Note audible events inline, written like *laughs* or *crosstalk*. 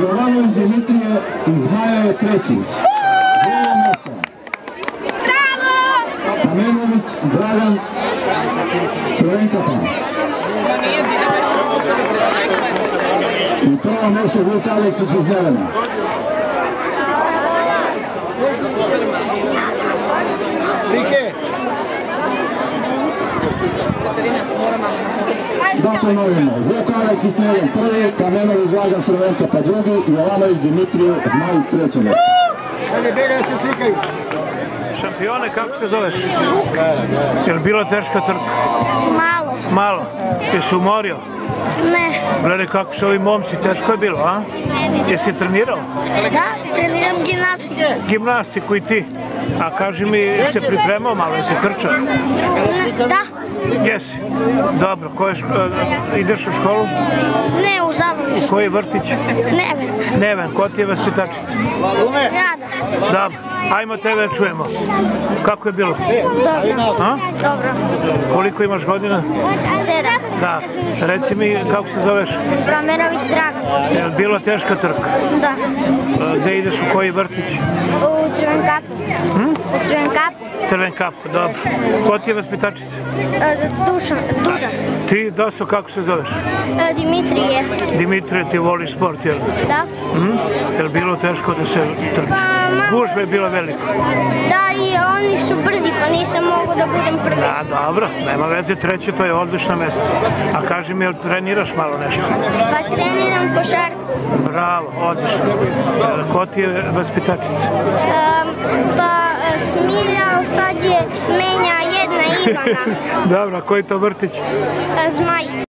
Jovanović Dimitrije iz Zmaja je treći. Drugo mjesto. Kamenović Dragan Crvenkapa. I prvo mjesto Vuk Aleksić iz Nevena. Fike! Da ponovimo, Vuk Aleksić Neven prvi, Kamenović Dragan Crvenkapa drugi, Jovanović Dimitrije Zmaj mjesto. Čekaj, bjega da se slikaju. Šampione, kako se zoveš? Je li bila teška trka? Malo. Malo. Jesi umorio? Ne. Gledaj kako su ovi momci, teško je bilo, a? Jesi trenirao? Da, treniram gimnastiku. Gimnastiku i ti? A kaži mi, se pripremao malo, jesi trčao? Da. Jesi. Dobro, koje ško- e, ideš u školu? Ne, u Zamoviš. Koji vrtić? Neven. Neven, ko ti je vaspitačica? Rada. Dobro, ajmo tebe da čujemo. Kako je bilo? Dobro. A? Dobro. Koliko imaš godina? Sedam. Da. Reci mi kako se zoveš? Bramerović Dragan. Je li bila teška trka? Da. E, Gde ideš u koji vrtić? U Crven kapu. U Crven kapu. Crven kap, dobro. Ko ti je vaspitačica? E, Dušan, Duda. Ti, Daso, kako se zoveš? E, Dimitrije. Dimitrije, ti voliš sport, jel? Da. Je li bilo teško da se trči? Pa, Gužva je bila velika. Da, i oni su brzi, pa nisam mogu da budem prvi. Da, dobro, nema veze, treće, to je odlično mesto. A kaži mi, jel treniraš malo nešto? Pa treniram košarku. Bravo, odlično. E, Ko ti je vaspitačica? Um, pa Smilja, ali sad je menja jedna Ivana. *laughs* Dobro, koji to vrtić? E, Zmaj.